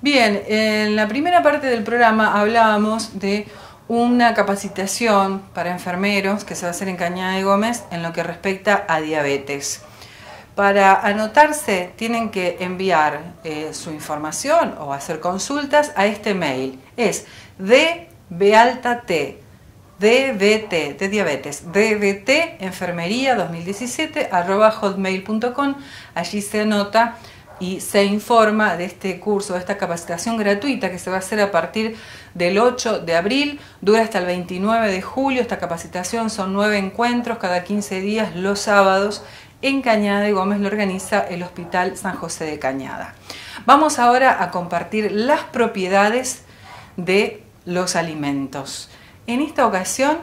Bien, en la primera parte del programa hablábamos de una capacitación para enfermeros que se va a hacer en Cañada de Gómez en lo que respecta a diabetes. Para anotarse tienen que enviar eh, su información o hacer consultas a este mail. Es dbaltat, dbt, de diabetes, dbt, enfermería 2017, arroba hotmail.com. Allí se anota y se informa de este curso, de esta capacitación gratuita que se va a hacer a partir del 8 de abril, dura hasta el 29 de julio. Esta capacitación son nueve encuentros cada 15 días los sábados en Cañada de Gómez, lo organiza el Hospital San José de Cañada. Vamos ahora a compartir las propiedades de los alimentos. En esta ocasión,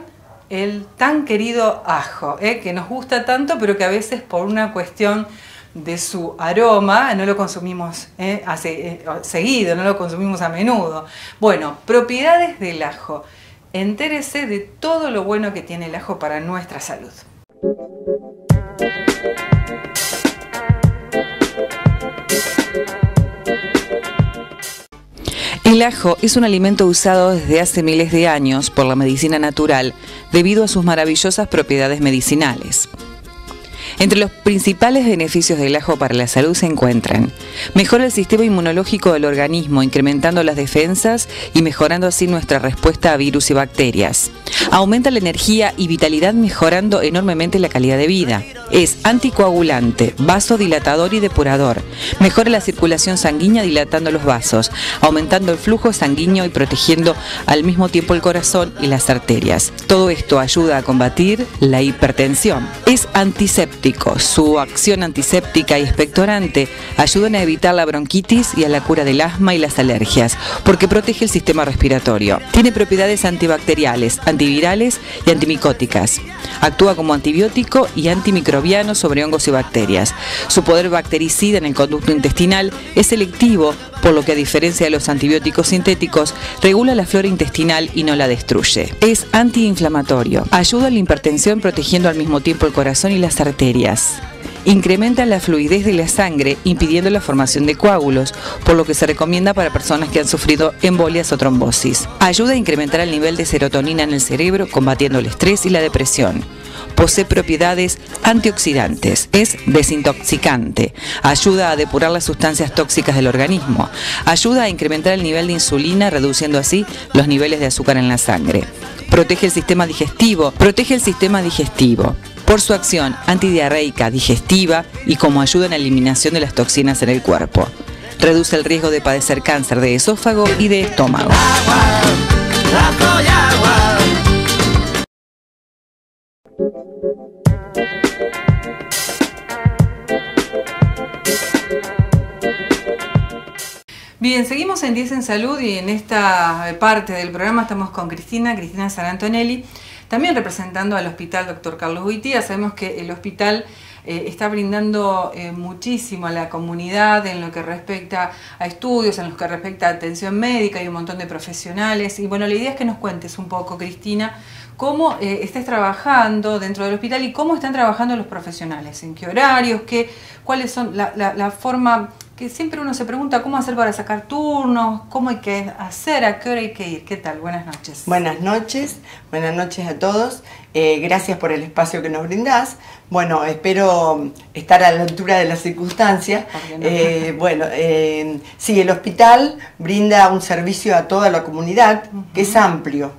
el tan querido ajo, ¿eh? que nos gusta tanto, pero que a veces por una cuestión de su aroma, no lo consumimos eh, eh, seguido, no lo consumimos a menudo. Bueno, propiedades del ajo. Entérese de todo lo bueno que tiene el ajo para nuestra salud. El ajo es un alimento usado desde hace miles de años por la medicina natural debido a sus maravillosas propiedades medicinales. Entre los principales beneficios del ajo para la salud se encuentran mejora el sistema inmunológico del organismo, incrementando las defensas y mejorando así nuestra respuesta a virus y bacterias. Aumenta la energía y vitalidad mejorando enormemente la calidad de vida. Es anticoagulante, vasodilatador y depurador. Mejora la circulación sanguínea dilatando los vasos, aumentando el flujo sanguíneo y protegiendo al mismo tiempo el corazón y las arterias. Todo esto ayuda a combatir la hipertensión. Es antiséptico su acción antiséptica y expectorante ayudan a evitar la bronquitis y a la cura del asma y las alergias, porque protege el sistema respiratorio. Tiene propiedades antibacteriales, antivirales y antimicóticas. Actúa como antibiótico y antimicrobiano sobre hongos y bacterias. Su poder bactericida en el conducto intestinal es selectivo, por lo que a diferencia de los antibióticos sintéticos, regula la flora intestinal y no la destruye. Es antiinflamatorio. Ayuda a la hipertensión protegiendo al mismo tiempo el corazón y las arterias Incrementa la fluidez de la sangre impidiendo la formación de coágulos, por lo que se recomienda para personas que han sufrido embolias o trombosis. Ayuda a incrementar el nivel de serotonina en el cerebro combatiendo el estrés y la depresión. Posee propiedades antioxidantes, es desintoxicante, ayuda a depurar las sustancias tóxicas del organismo, ayuda a incrementar el nivel de insulina reduciendo así los niveles de azúcar en la sangre. Protege el sistema digestivo, protege el sistema digestivo por su acción antidiarreica, digestiva y como ayuda en la eliminación de las toxinas en el cuerpo. Reduce el riesgo de padecer cáncer de esófago y de estómago. Bien, seguimos en 10 en Salud y en esta parte del programa estamos con Cristina, Cristina San Antonelli, también representando al Hospital Dr. Carlos Huitía. Sabemos que el hospital eh, está brindando eh, muchísimo a la comunidad en lo que respecta a estudios, en lo que respecta a atención médica y un montón de profesionales. Y bueno, la idea es que nos cuentes un poco, Cristina, cómo eh, estés trabajando dentro del hospital y cómo están trabajando los profesionales, en qué horarios, qué, cuáles son la, la forma que siempre uno se pregunta cómo hacer para sacar turnos, cómo hay que hacer, a qué hora hay que ir. ¿Qué tal? Buenas noches. Buenas noches, buenas noches a todos. Eh, gracias por el espacio que nos brindás. Bueno, espero estar a la altura de las circunstancias. Eh, bueno, eh, sí, el hospital brinda un servicio a toda la comunidad que es amplio.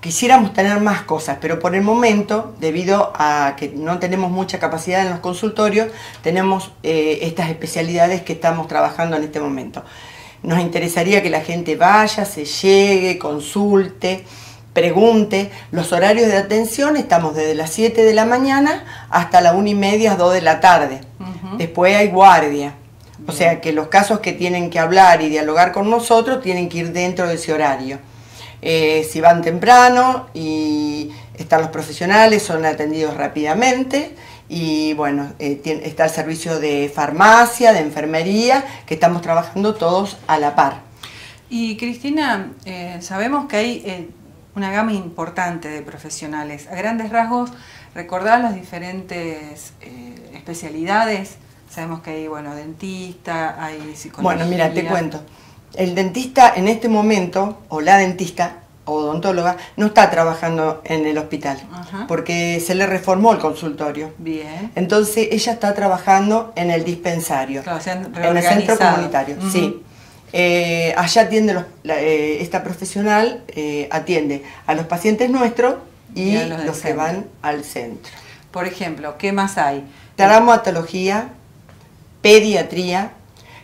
Quisiéramos tener más cosas, pero por el momento, debido a que no tenemos mucha capacidad en los consultorios, tenemos eh, estas especialidades que estamos trabajando en este momento. Nos interesaría que la gente vaya, se llegue, consulte, pregunte. Los horarios de atención estamos desde las 7 de la mañana hasta las 1 y media, 2 de la tarde. Después hay guardia. O sea que los casos que tienen que hablar y dialogar con nosotros tienen que ir dentro de ese horario. Eh, si van temprano y están los profesionales, son atendidos rápidamente y bueno, eh, está el servicio de farmacia, de enfermería, que estamos trabajando todos a la par. Y Cristina, eh, sabemos que hay una gama importante de profesionales. A grandes rasgos, recordar las diferentes eh, especialidades. Sabemos que hay, bueno, dentista, hay psicología. Bueno, mira, te cuento. El dentista en este momento, o la dentista, o odontóloga, no está trabajando en el hospital, porque se le reformó el consultorio. Bien. Entonces ella está trabajando en el dispensario, en el centro comunitario. Sí. Eh, allá atiende los, eh, esta profesional eh, atiende a los pacientes nuestros y, los, que van al centro. Por ejemplo, ¿qué más hay? Traumatología, pediatría,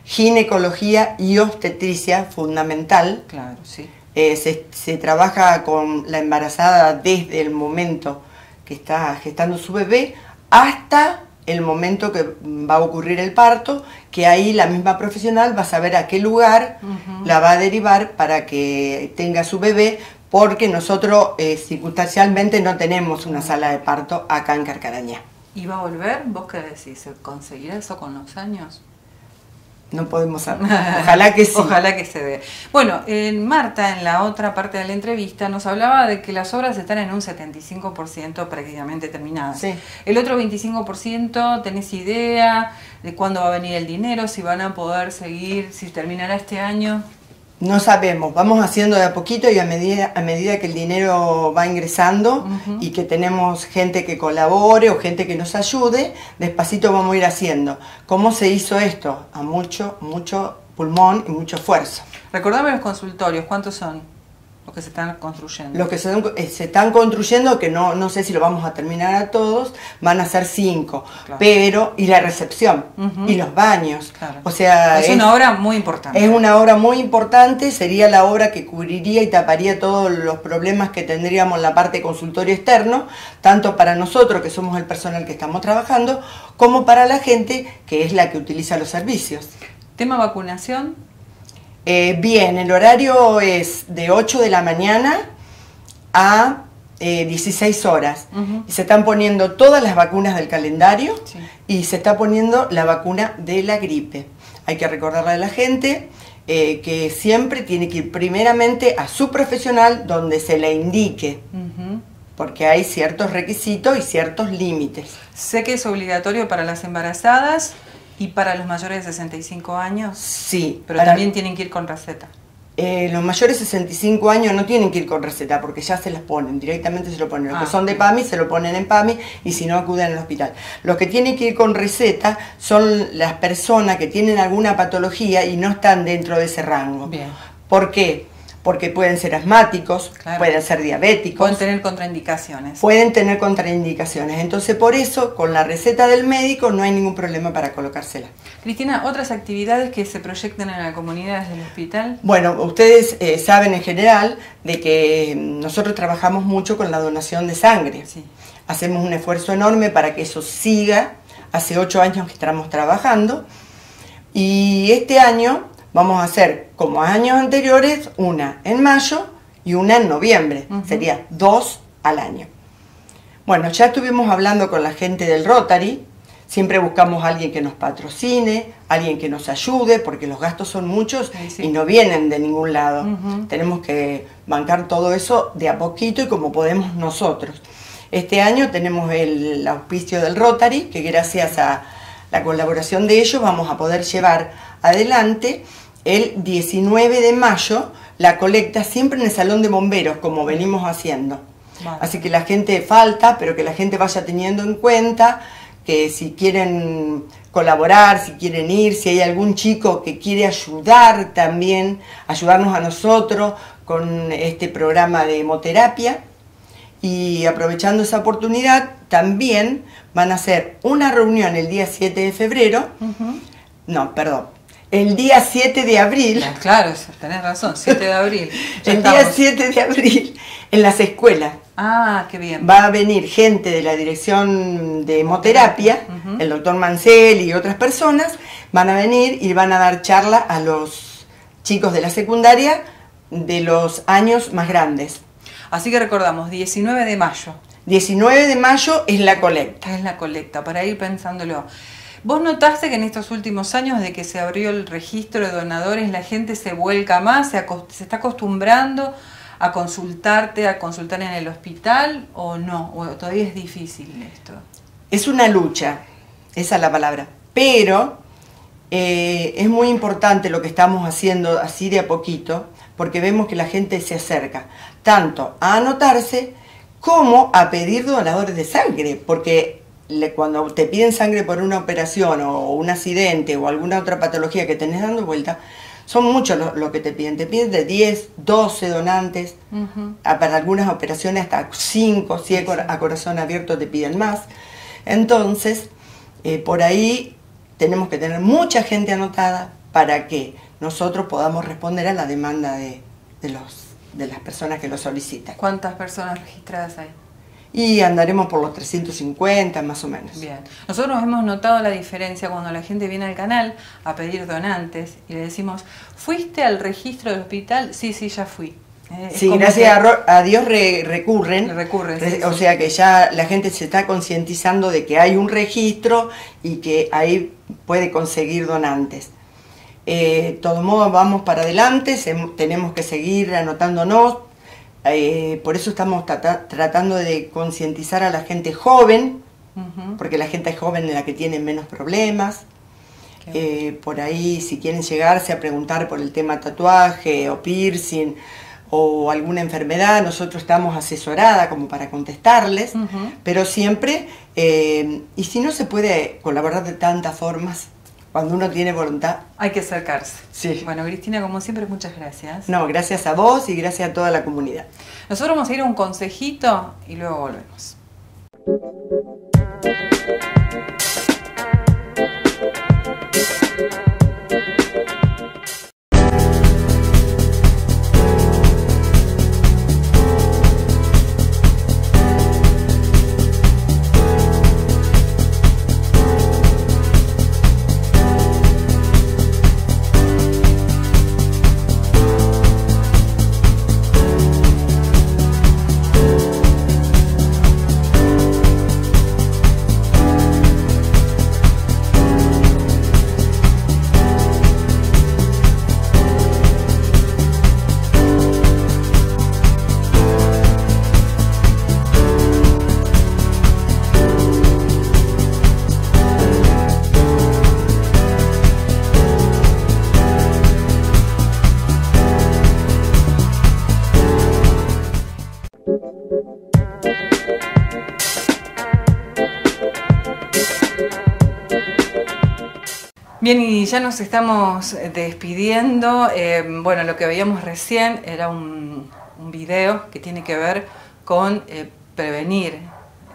ginecología y obstetricia fundamental. Claro, sí. Se, se, trabaja con la embarazada desde el momento que está gestando su bebé hasta el momento que va a ocurrir el parto, que ahí la misma profesional va a saber a qué lugar la va a derivar para que tenga su bebé, porque nosotros eh, circunstancialmente no tenemos una sala de parto acá en Carcarañá. ¿Y va a volver? ¿Vos qué decís? ¿Conseguirá eso con los años? No podemos saber. Ojalá que sí. Ojalá que se dé. Bueno, en Marta, en la otra parte de la entrevista, nos hablaba de que las obras están en un 75% prácticamente terminadas. Sí. El otro 25%, ¿tenés idea de cuándo va a venir el dinero? Si van a poder seguir, si terminará este año. No sabemos, vamos haciendo de a poquito y a medida, a medida que el dinero va ingresando y que tenemos gente que colabore o gente que nos ayude, despacito vamos a ir haciendo. ¿Cómo se hizo esto? A mucho, mucho pulmón y mucho esfuerzo. Recordame los consultorios, ¿cuántos son? Los que se están construyendo. Los que se, eh, se, están construyendo, que no, no sé si lo vamos a terminar a todos, van a ser cinco. Pero, y la recepción, y los baños. O sea, es, una obra muy importante. Es una obra muy importante, sería la obra que cubriría y taparía todos los problemas que tendríamos en la parte de consultorio externo, tanto para nosotros, que somos el personal que estamos trabajando, como para la gente, que es la que utiliza los servicios. Tema vacunación, eh, bien, el horario es de 8 de la mañana a 16 eh, horas. y se están poniendo todas las vacunas del calendario y se está poniendo la vacuna de la gripe. Hay que recordarle a la gente eh, que siempre tiene que ir primeramente a su profesional donde se le indique. Porque hay ciertos requisitos y ciertos límites. Sé que es obligatorio para las embarazadas, ¿Y para los mayores de 65 años? Sí. Pero también tienen que ir con receta. Eh, los mayores de 65 años no tienen que ir con receta porque ya se las ponen, directamente se lo ponen. Los que ah, son de PAMI se lo ponen en PAMI y si no acuden al hospital. Los que tienen que ir con receta son las personas que tienen alguna patología y no están dentro de ese rango. Bien. ¿Por qué? Porque pueden ser asmáticos, pueden ser diabéticos. Pueden tener contraindicaciones. Pueden tener contraindicaciones. Entonces, por eso, con la receta del médico no hay ningún problema para colocársela. Cristina, ¿otras actividades que se proyectan en la comunidad desde el hospital? Bueno, ustedes eh, saben en general de que nosotros trabajamos mucho con la donación de sangre. Sí. Hacemos un esfuerzo enorme para que eso siga. Hace ocho años que estamos trabajando. Y este año Vamos a hacer, como años anteriores, una en mayo y una en noviembre. Sería dos al año. Bueno, ya estuvimos hablando con la gente del Rotary. Siempre buscamos a alguien que nos patrocine, alguien que nos ayude, porque los gastos son muchos y no vienen de ningún lado. Tenemos que bancar todo eso de a poquito y como podemos nosotros. Este año tenemos el auspicio del Rotary, que gracias a la colaboración de ellos vamos a poder llevar adelante el 19 de mayo la colecta siempre en el Salón de Bomberos, como venimos haciendo. Así que la gente falta, pero que la gente vaya teniendo en cuenta que si quieren colaborar, si quieren ir, si hay algún chico que quiere ayudar también, ayudarnos a nosotros con este programa de hemoterapia. Y aprovechando esa oportunidad, también van a hacer una reunión el día 7 de febrero, no, perdón, el día 7 de abril. Claro, tenés razón, 7 de abril. el día 7 de abril en las escuelas. Ah, qué bien. Va a venir gente de la dirección de hemoterapia, el doctor Mancel y otras personas, van a venir y van a dar charla a los chicos de la secundaria de los años más grandes. Así que recordamos, 19 de mayo. 19 de mayo es la colecta. Es la colecta, para ir pensándolo. ¿Vos notaste que en estos últimos años, de que se abrió el registro de donadores, la gente se vuelca más, se, está acostumbrando a consultarte, a consultar en el hospital o no? ¿O todavía es difícil esto? Es una lucha, esa es la palabra. Pero eh, es muy importante lo que estamos haciendo así de a poquito, porque vemos que la gente se acerca tanto a anotarse como a pedir donadores de sangre, porque cuando te piden sangre por una operación o un accidente o alguna otra patología que tenés dando vuelta, son muchos lo, que te piden. Te piden de 10, 12 donantes, para algunas operaciones hasta 5, si a corazón abierto te piden más. Entonces, eh, por ahí tenemos que tener mucha gente anotada para que nosotros podamos responder a la demanda de, los, de las personas que lo solicitan. ¿Cuántas personas registradas hay? Y andaremos por los 350 más o menos. Bien, nosotros hemos notado la diferencia cuando la gente viene al canal a pedir donantes y le decimos, ¿fuiste al registro del hospital? Sí, sí, ya fui. Eh, sí, gracias a, Dios recurren. Recurren. o sea que ya la gente se está concientizando de que hay un registro y que ahí puede conseguir donantes. Eh, todos modos vamos para adelante, tenemos que seguir anotándonos, eh, por eso estamos tratando de concientizar a la gente joven, porque la gente joven es la que tiene menos problemas. Eh, por ahí, si quieren llegarse a preguntar por el tema tatuaje o piercing o alguna enfermedad, nosotros estamos asesorada como para contestarles, pero siempre, eh, y si no se puede colaborar de tantas formas, cuando uno tiene voluntad. Hay que acercarse. Sí. Bueno, Cristina, como siempre, muchas gracias. No, gracias a vos y gracias a toda la comunidad. Nosotros vamos a ir a un consejito y luego volvemos. Bien, y ya nos estamos despidiendo. Eh, bueno, lo que veíamos recién era un, video que tiene que ver con eh, prevenir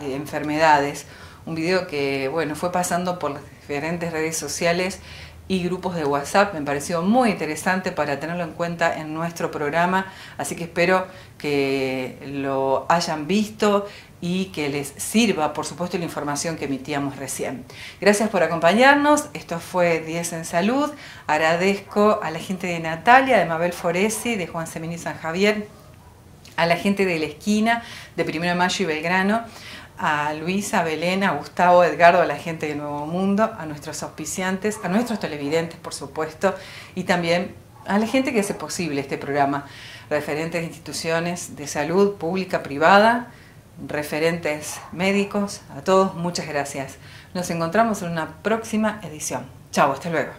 eh, enfermedades. Un video que, bueno, fue pasando por las diferentes redes sociales y grupos de WhatsApp. Me pareció muy interesante para tenerlo en cuenta en nuestro programa, así que espero que lo hayan visto y que les sirva, por supuesto, la información que emitíamos recién. Gracias por acompañarnos. Esto fue 10 en Salud. Agradezco a la gente de Natalia, de Mabel Foresi, de Juan Semini San Javier, a la gente de La Esquina, de Primero de Mayo y Belgrano, a Luisa, a Belén, a Gustavo, a Edgardo, a la gente de Nuevo Mundo, a nuestros auspiciantes, a nuestros televidentes, por supuesto, y también a la gente que hace posible este programa, referentes de instituciones de salud pública, privada, referentes médicos, a todos, muchas gracias. Nos encontramos en una próxima edición. Chao, hasta luego.